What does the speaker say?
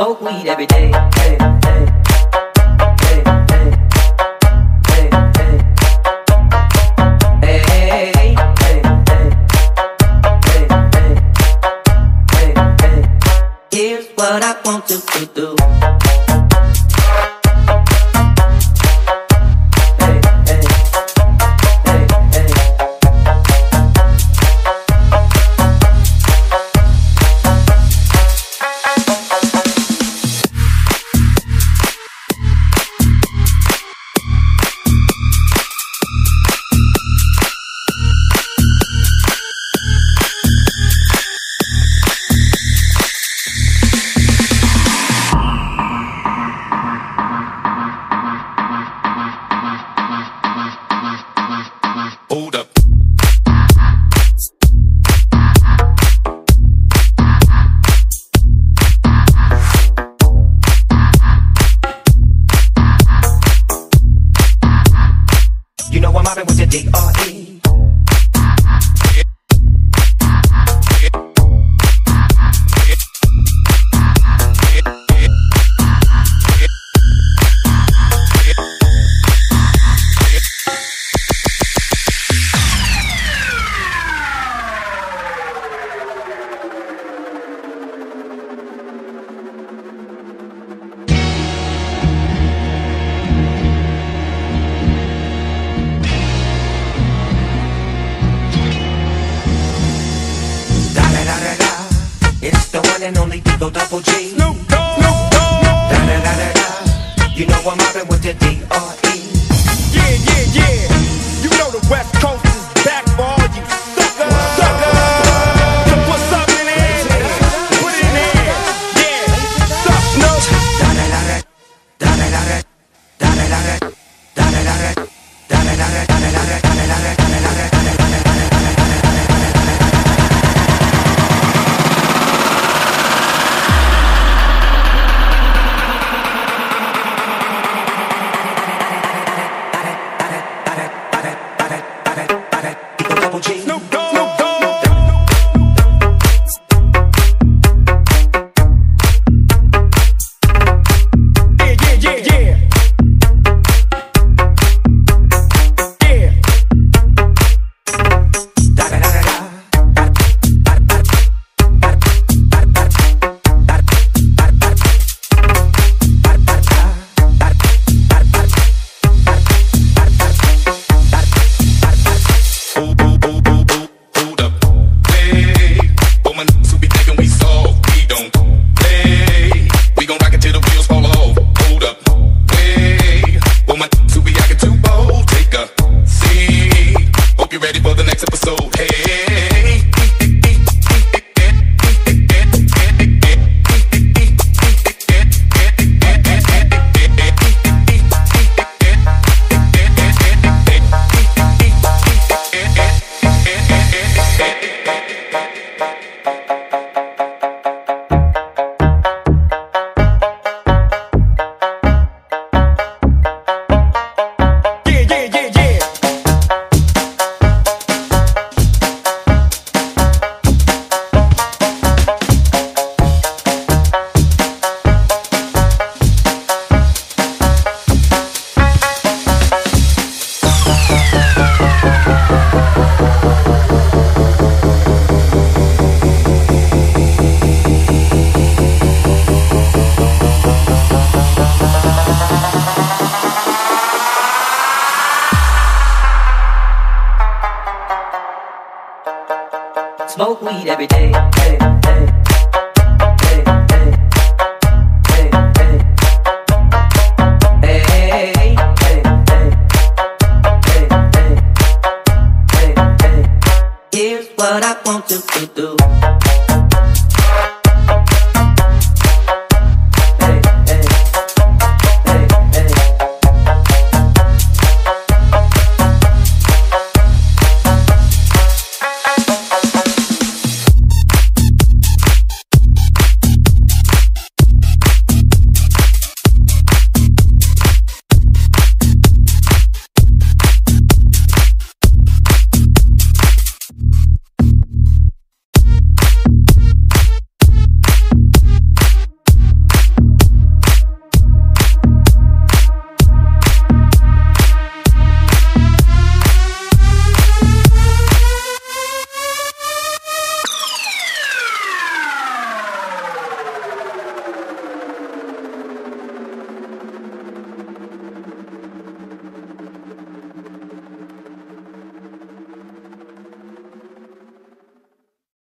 smoke weed every day. Hey, hey. Here's what I want you to do. I'm mobbing with the D.R.E. and only D-O Double G. Snoop Dogg. Snoop Dogg. Da da da da da. You know I'm mobbing with the D R E. Yeah, yeah, yeah. You know the West Coast Smoke weed every day. Hey, hey. Here's what I want you to do.